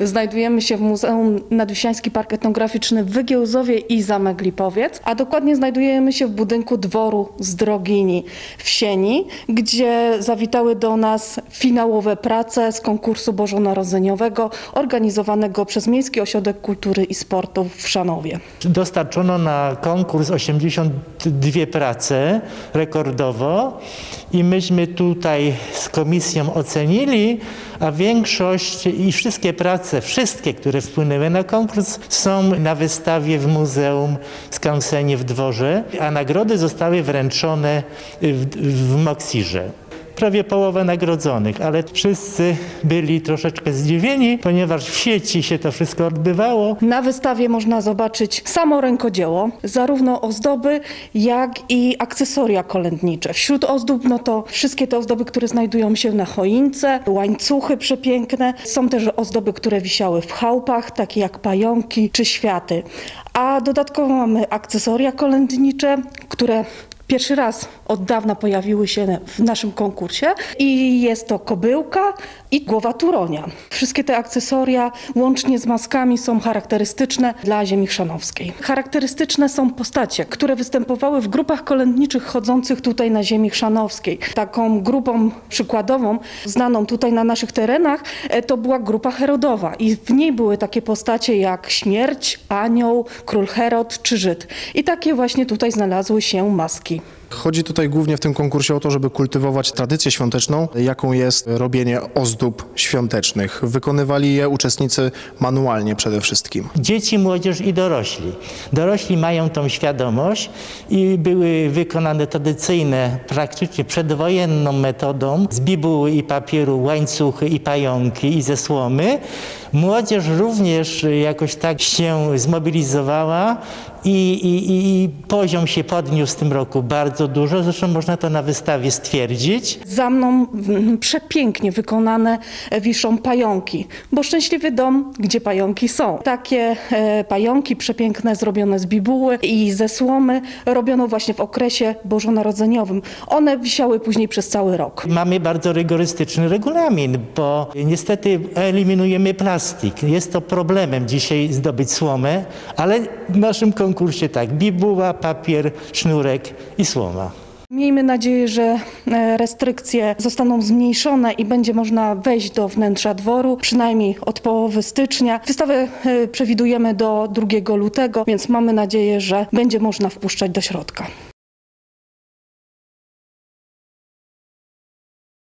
Znajdujemy się w Muzeum Nadwiślański Park Etnograficzny w Wygiełzowie i Zamek Lipowiec, a dokładnie znajdujemy się w budynku dworu Zdrogini w Sieni, gdzie zawitały do nas finałowe prace z konkursu bożonarodzeniowego organizowanego przez Miejski Ośrodek Kultury i Sportu w Szanowie. Dostarczono na konkurs 82 prace rekordowo i myśmy tutaj z komisją ocenili, a większość i wszystkie prace, wszystkie, które wpłynęły na konkurs są na wystawie w Muzeum Skansenie w Dworze, a nagrody zostały wręczone w, w Moksirze prawie połowa nagrodzonych, ale wszyscy byli troszeczkę zdziwieni, ponieważ w sieci się to wszystko odbywało. Na wystawie można zobaczyć samo rękodzieło, zarówno ozdoby, jak i akcesoria kolędnicze. Wśród ozdób, no to wszystkie te ozdoby, które znajdują się na choince, łańcuchy przepiękne. Są też ozdoby, które wisiały w chałupach, takie jak pająki czy światy. A dodatkowo mamy akcesoria kolędnicze, które Pierwszy raz od dawna pojawiły się w naszym konkursie i jest to kobyłka i głowa turonia. Wszystkie te akcesoria łącznie z maskami są charakterystyczne dla ziemi chrzanowskiej. Charakterystyczne są postacie, które występowały w grupach kolędniczych chodzących tutaj na ziemi chrzanowskiej. Taką grupą przykładową, znaną tutaj na naszych terenach, e, to była grupa Herodowa i w niej były takie postacie jak śmierć, anioł, król Herod czy Żyd. I takie właśnie tutaj znalazły się maski. you. Chodzi tutaj głównie w tym konkursie o to, żeby kultywować tradycję świąteczną, jaką jest robienie ozdób świątecznych. Wykonywali je uczestnicy manualnie przede wszystkim. Dzieci, młodzież i dorośli. Dorośli mają tą świadomość i były wykonane tradycyjne, praktycznie przedwojenną metodą z bibuły i papieru, łańcuchy i pająki i ze słomy. Młodzież również jakoś tak się zmobilizowała i, i, i poziom się podniósł w tym roku bardzo dużo. Zresztą można to na wystawie stwierdzić. Za mną mm, przepięknie wykonane wiszą pająki, bo szczęśliwy dom, gdzie pająki są. Takie e, pająki przepiękne zrobione z bibuły i ze słomy robiono właśnie w okresie bożonarodzeniowym. One wisiały później przez cały rok. Mamy bardzo rygorystyczny regulamin, bo niestety eliminujemy plastik. Jest to problemem dzisiaj zdobyć słomę, ale w naszym konkursie tak, bibuła, papier, sznurek i słoma. Miejmy nadzieję, że e, restrykcje zostaną zmniejszone i będzie można wejść do wnętrza dworu, przynajmniej od połowy stycznia. Wystawę e, przewidujemy do 2 lutego, więc mamy nadzieję, że będzie można wpuszczać do środka.